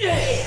Yeah.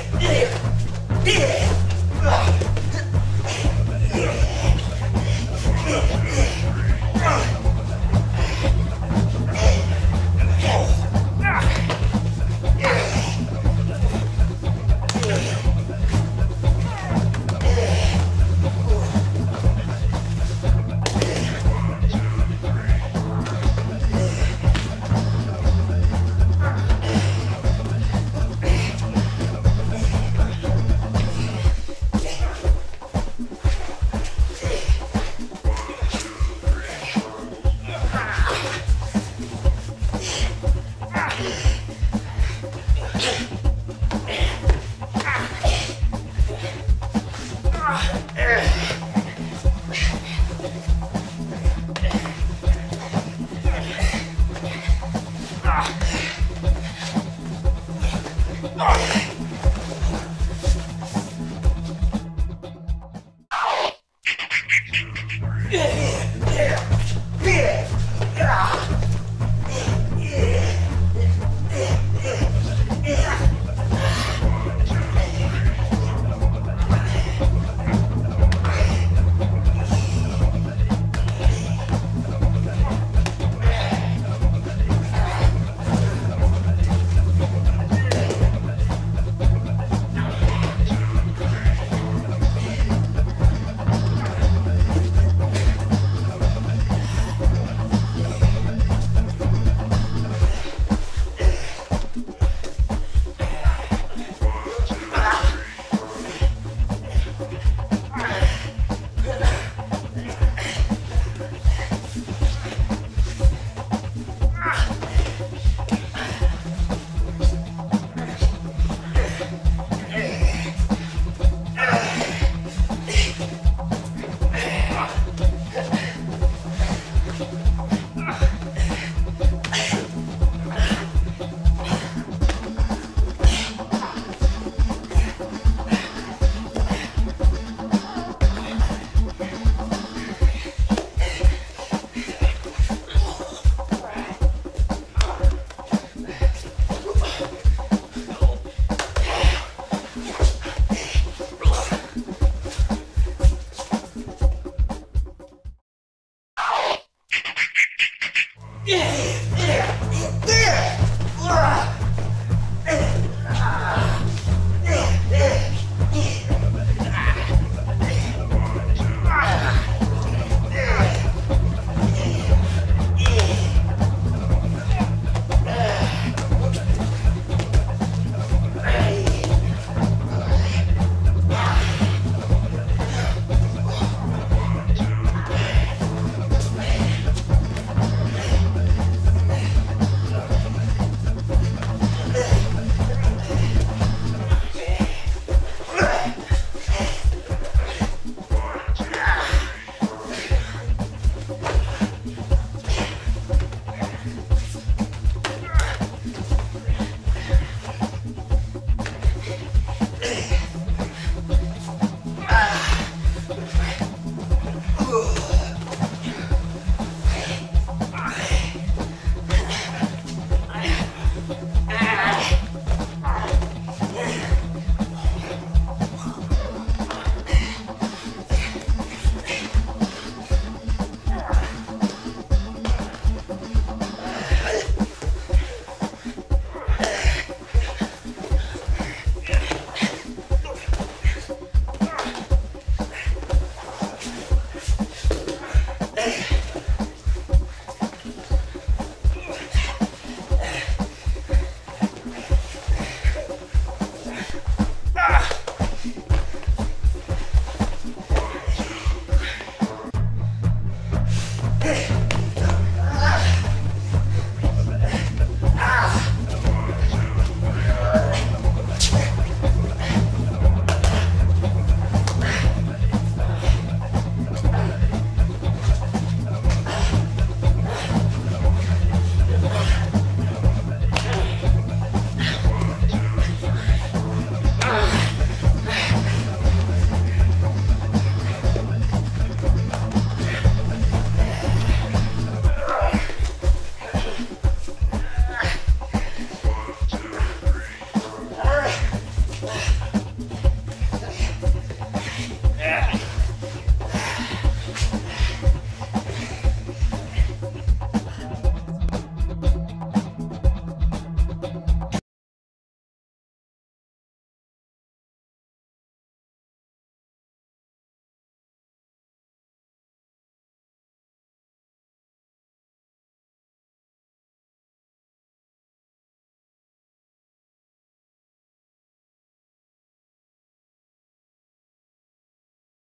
Yeah.